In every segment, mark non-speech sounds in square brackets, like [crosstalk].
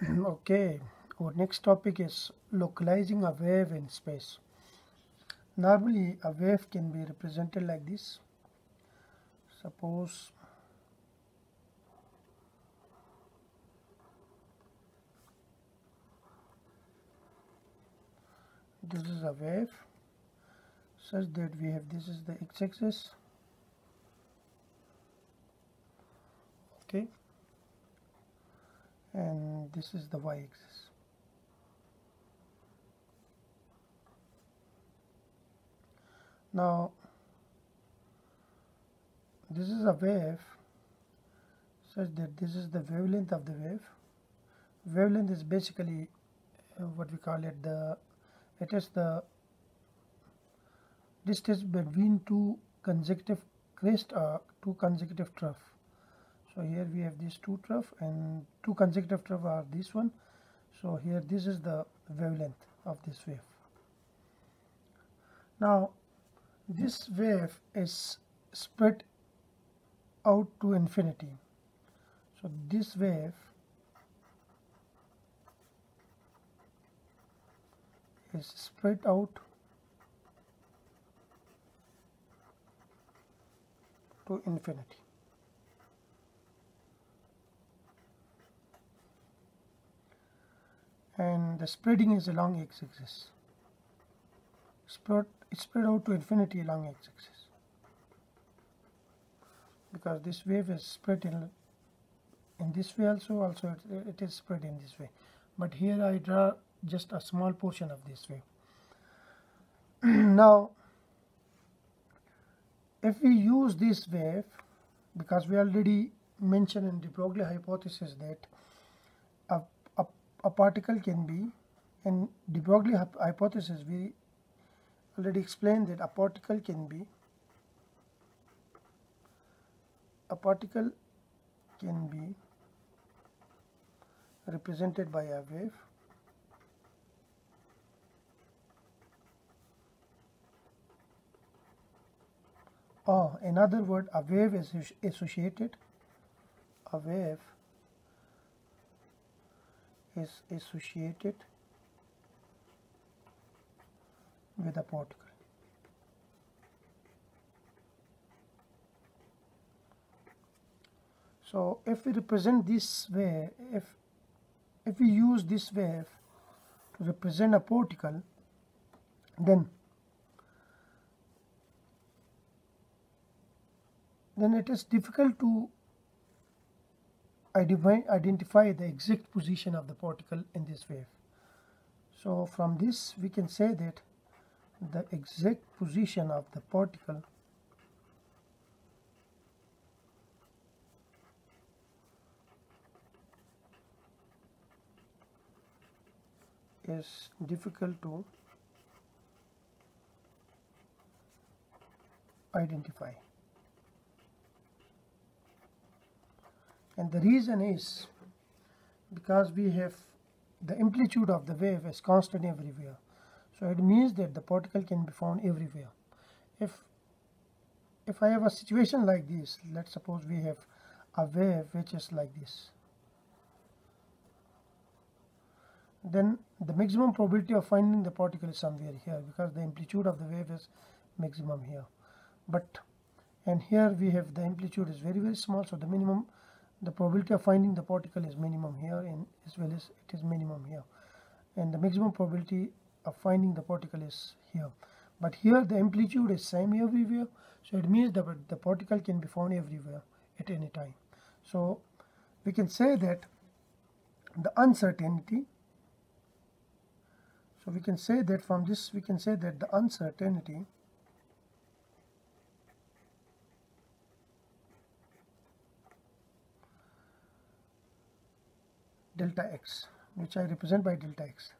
[clears throat] okay our next topic is localizing a wave in space. Normally a wave can be represented like this. Suppose this is a wave such that we have this is the x-axis. Okay and this is the y-axis now this is a wave such that this is the wavelength of the wave. Wavelength is basically uh, what we call it the it is the distance between two consecutive crest or two consecutive trough so here we have these two trough and two consecutive trough are this one. So here this is the wavelength of this wave. Now this wave is spread out to infinity. So this wave is spread out to infinity and the spreading is along x-axis. Spread it spread out to infinity along x-axis. Because this wave is spread in in this way also also it, it is spread in this way. But here I draw just a small portion of this wave. [clears throat] Now if we use this wave because we already mentioned in de Broglie hypothesis that a, particle can be in de Broglie hypothesis we already explained that a particle can be a particle can be represented by a wave. Or in other word a wave is associated a wave is associated with a particle. So if we represent this wave, if if we use this wave to represent a particle, then then it is difficult to identify, the exact position of the particle in this wave. So from this we can say that the exact position of the particle is difficult to identify. And the reason is because we have the amplitude of the wave is constant everywhere. So it means that the particle can be found everywhere. If if I have a situation like this, let's suppose we have a wave which is like this. Then the maximum probability of finding the particle is somewhere here because the amplitude of the wave is maximum here. But and here we have the amplitude is very very small so the minimum the probability of finding the particle is minimum here and as well as it is minimum here. And the maximum probability of finding the particle is here. But here the amplitude is same everywhere. So it means that the particle can be found everywhere at any time. So we can say that the uncertainty so we can say that from this we can say that the uncertainty delta x which I represent by delta x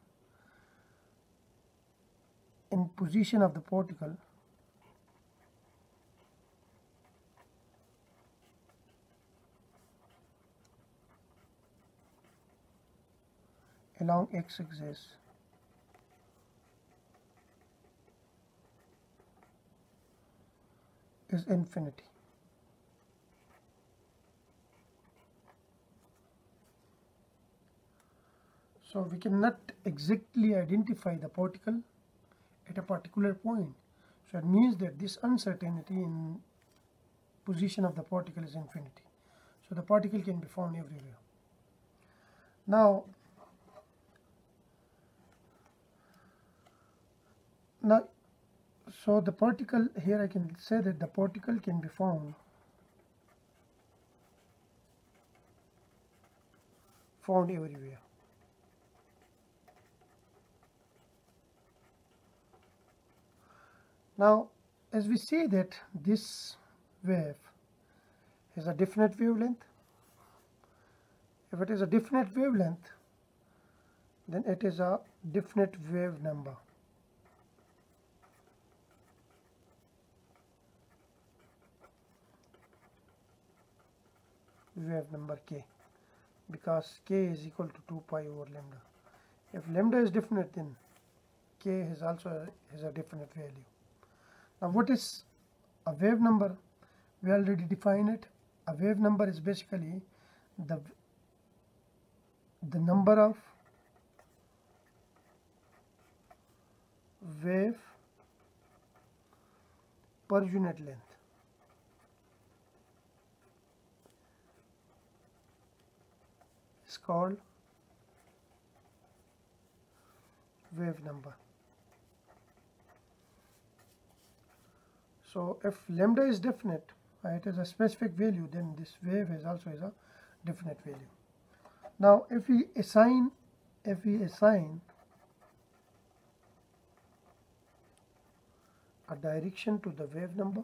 in position of the particle along x-axis is infinity. So we cannot exactly identify the particle at a particular point. So it means that this uncertainty in position of the particle is infinity. So the particle can be found everywhere. Now, now, so the particle here I can say that the particle can be found found everywhere. Now, as we see that this wave is a definite wavelength, if it is a definite wavelength, then it is a definite wave number. Wave number k because k is equal to 2 pi over lambda. If lambda is definite then k is also is a definite value. Now what is a wave number? We already defined it. A wave number is basically the the number of wave per unit length. It's called wave number. So if lambda is definite, it is a specific value, then this wave is also is a definite value. Now if we assign, if we assign a direction to the wave number,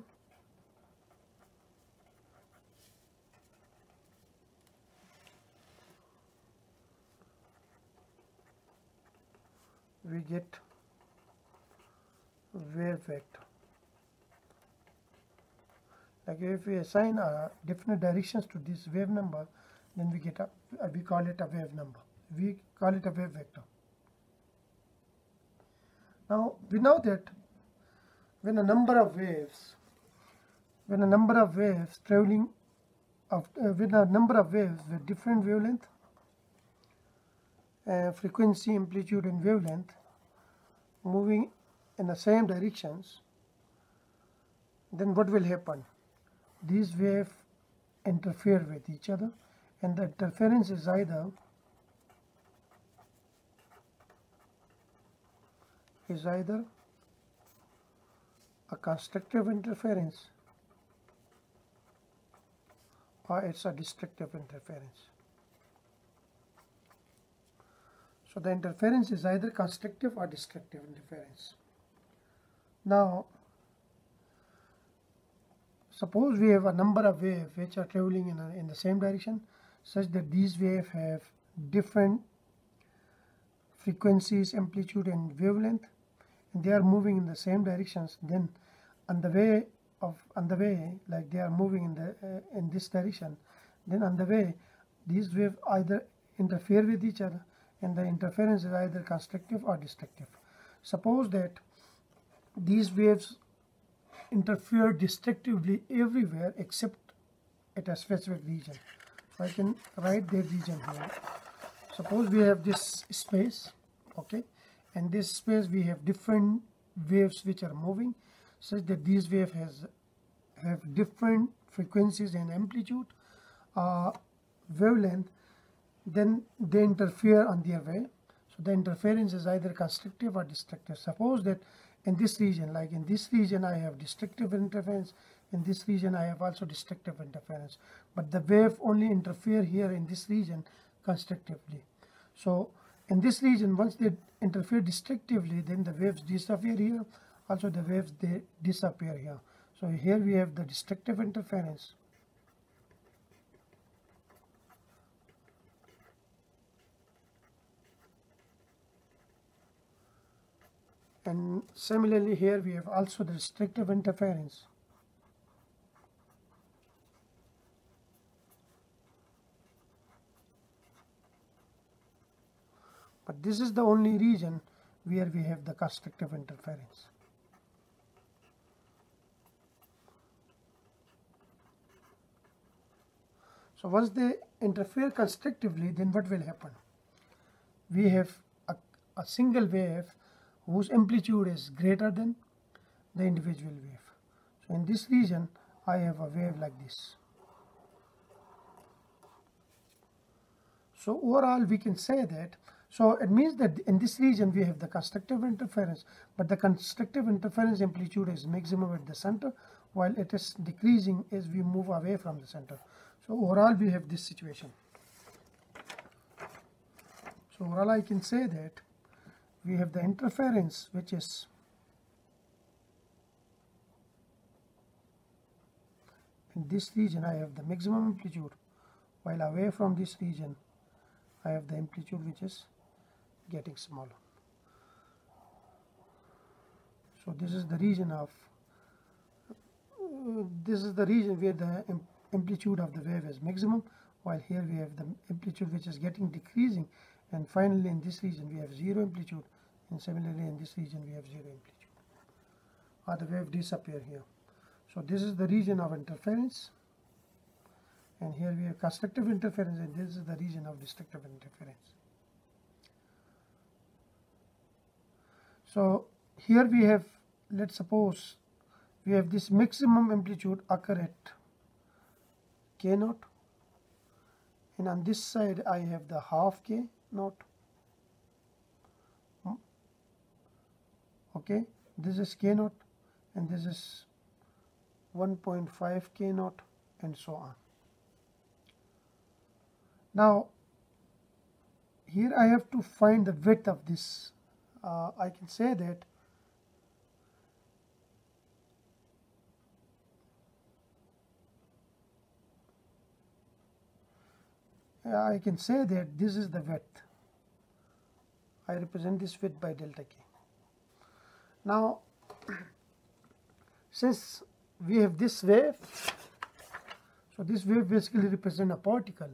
we get wave vector like if we assign a different directions to this wave number then we get a we call it a wave number. We call it a wave vector. Now we know that when a number of waves when a number of waves traveling of uh, a number of waves with different wavelength uh, frequency amplitude and wavelength moving in the same directions then what will happen these waves interfere with each other and the interference is either is either a constructive interference or it's a destructive interference. So the interference is either constructive or destructive interference. Now Suppose we have a number of waves which are traveling in, a, in the same direction such that these waves have different frequencies, amplitude and wavelength and they are moving in the same directions then on the way of on the way like they are moving in the uh, in this direction then on the way these waves either interfere with each other and the interference is either constructive or destructive. Suppose that these waves interfere destructively everywhere except at a specific region. So I can write the region here. Suppose we have this space, okay, and this space we have different waves which are moving such that these waves has have different frequencies and amplitude, uh, wavelength, then they interfere on their way. So the interference is either constructive or destructive. Suppose that in this region like in this region I have destructive interference in this region I have also destructive interference. But the wave only interfere here in this region constructively. So in this region once they interfere destructively then the waves disappear here also the waves they disappear here. So here we have the destructive interference and similarly here we have also the destructive interference but this is the only region where we have the constructive interference so once they interfere constructively then what will happen? We have a, a single wave whose amplitude is greater than the individual wave. So in this region I have a wave like this. So overall we can say that so it means that in this region we have the constructive interference but the constructive interference amplitude is maximum at the center while it is decreasing as we move away from the center. So overall we have this situation. So overall I can say that we have the interference which is in this region I have the maximum amplitude while away from this region I have the amplitude which is getting smaller. So this is the region of uh, this is the region where the amplitude of the wave is maximum while here we have the amplitude which is getting decreasing and finally in this region we have zero amplitude and similarly in this region we have zero amplitude or the wave disappear here. So this is the region of interference. And here we have constructive interference and this is the region of destructive interference. So here we have let's suppose we have this maximum amplitude occur at k naught. And on this side I have the half k naught okay this is k naught and this is 1.5 k naught and so on now here I have to find the width of this uh, I can say that I can say that this is the width. I represent this width by delta k. Now, since we have this wave, so this wave basically represent a particle.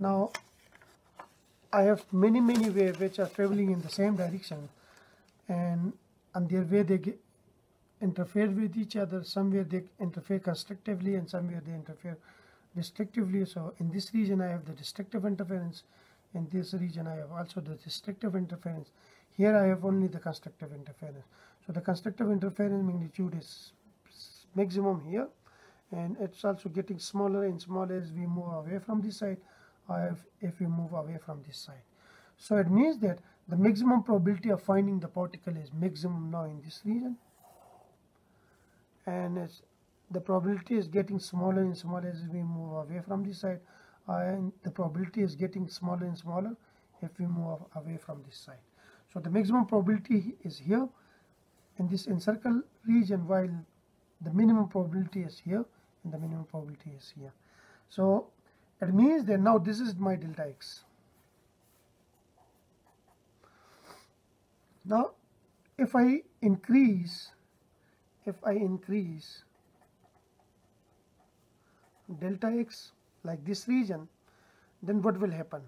Now, I have many many waves which are traveling in the same direction, and on their way they get interfere with each other. Somewhere they interfere constructively, and somewhere they interfere destructively. So in this region I have the destructive interference. In this region I have also the destructive interference. Here I have only the constructive interference. So the constructive interference magnitude is maximum here and it's also getting smaller and smaller as we move away from this side or if, if we move away from this side. So it means that the maximum probability of finding the particle is maximum now in this region and it's the probability is getting smaller and smaller as we move away from this side and the probability is getting smaller and smaller if we move away from this side. So the maximum probability is here in this encircle region while the minimum probability is here and the minimum probability is here. So it means that now this is my delta x. Now if I increase, if I increase delta x like this region then what will happen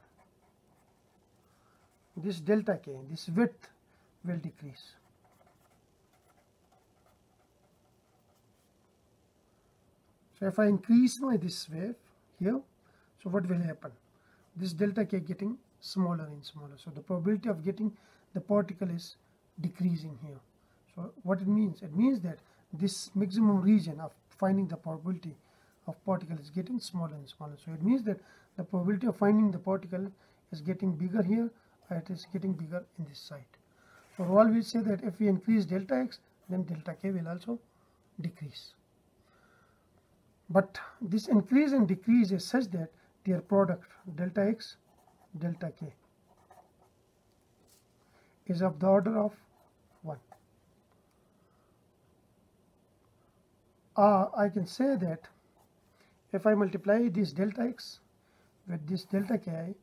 this delta k this width will decrease so if I increase my this wave here so what will happen this delta k getting smaller and smaller so the probability of getting the particle is decreasing here so what it means it means that this maximum region of finding the probability of particle is getting smaller and smaller. So it means that the probability of finding the particle is getting bigger here it is getting bigger in this side. So all we say that if we increase delta x then delta k will also decrease. But this increase and decrease is such that their product delta x delta k is of the order of 1. Uh, I can say that if I multiply this delta x with this delta ki,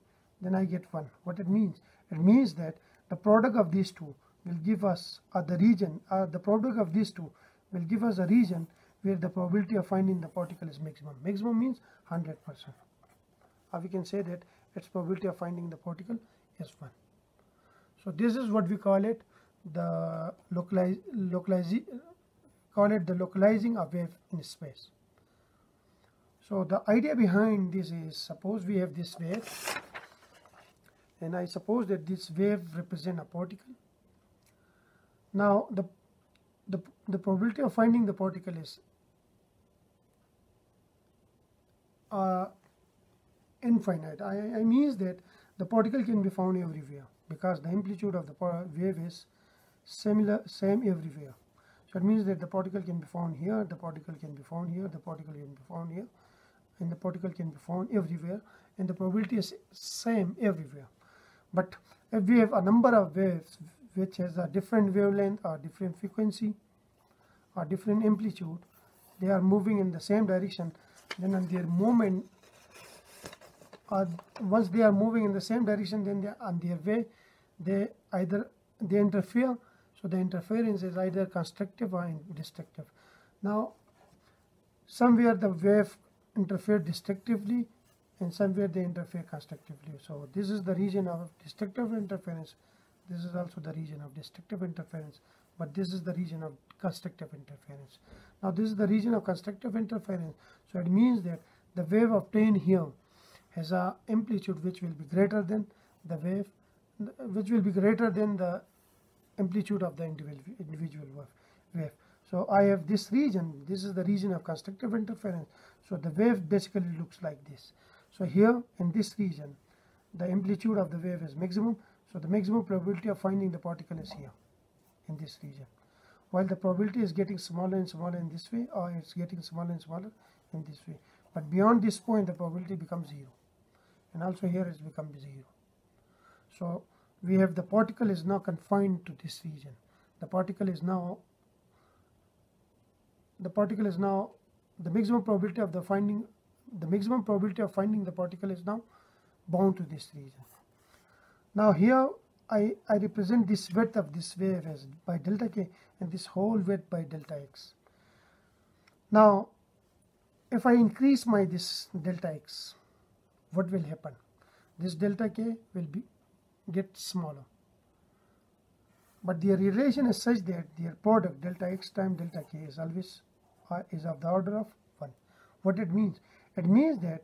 then I get 1. What it means? It means that the product of these two will give us uh, the region, uh, the product of these two will give us a region where the probability of finding the particle is maximum. Maximum means 100%. Or we can say that its probability of finding the particle is 1. So this is what we call it the localize, localize, call it the localizing wave in space. So the idea behind this is suppose we have this wave and I suppose that this wave represent a particle. Now the, the, the probability of finding the particle is uh, infinite. I, I means that the particle can be found everywhere because the amplitude of the wave is similar same everywhere. So it means that the particle can be found here, the particle can be found here, the particle can be found here, and the particle can be found everywhere, and the probability is same everywhere. But if we have a number of waves which has a different wavelength or different frequency or different amplitude, they are moving in the same direction, then on their movement, or once they are moving in the same direction, then they on their way, they either they interfere. So the interference is either constructive or destructive. Now, somewhere the wave interfere destructively and somewhere they interfere constructively. So this is the region of destructive interference. This is also the region of destructive interference, but this is the region of constructive interference. Now this is the region of constructive interference. So it means that the wave obtained here has a amplitude which will be greater than the wave, which will be greater than the amplitude of the individual wave. So I have this region, this is the region of constructive interference. So the wave basically looks like this. So here in this region, the amplitude of the wave is maximum. So the maximum probability of finding the particle is here in this region. While the probability is getting smaller and smaller in this way or it's getting smaller and smaller in this way. But beyond this point, the probability becomes zero. And also here it's become zero. So we have the particle is now confined to this region. The particle is now the particle is now the maximum probability of the finding the maximum probability of finding the particle is now bound to this region. Now here I, I represent this width of this wave as by delta k and this whole width by delta x. Now if I increase my this delta x, what will happen? This delta k will be get smaller. But their relation is such that their product delta x times delta k is always uh, is of the order of 1. What it means? It means that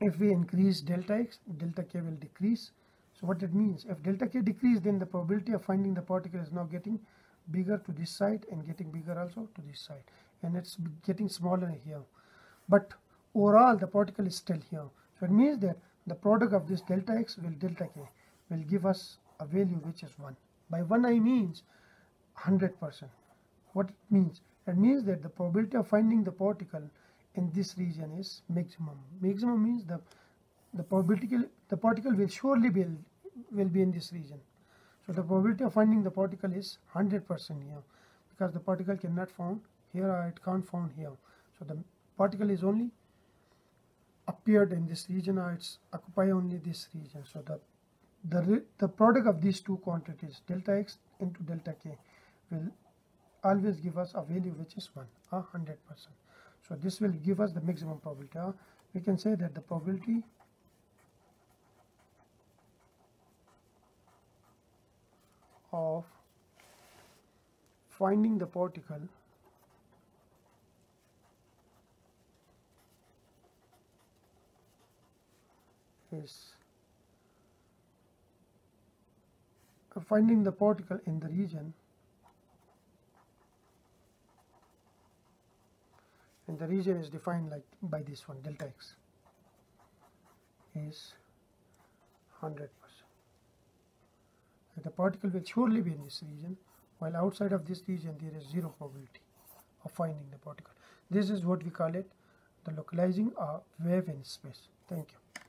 if we increase delta x, delta k will decrease. So what it means? If delta k decrease, then the probability of finding the particle is now getting bigger to this side and getting bigger also to this side. And it's getting smaller here. But overall, the particle is still here. So it means that the product of this delta x will delta k will give us a value which is 1. By 1 I means 100%. What it means? It means that the probability of finding the particle in this region is maximum. Maximum means the the probability the particle will surely be will be in this region. So the probability of finding the particle is 100% here because the particle cannot found here or it can't found here. So the particle is only appeared in this region or it's occupy only this region. So the the the product of these two quantities delta x into delta k will always give us a value which is 1 a 100 percent so this will give us the maximum probability. Uh, we can say that the probability of finding the particle is finding the particle in the region and the region is defined like by this one delta x is 100 percent. The particle will surely be in this region while outside of this region there is zero probability of finding the particle. This is what we call it the localizing a wave in space. Thank you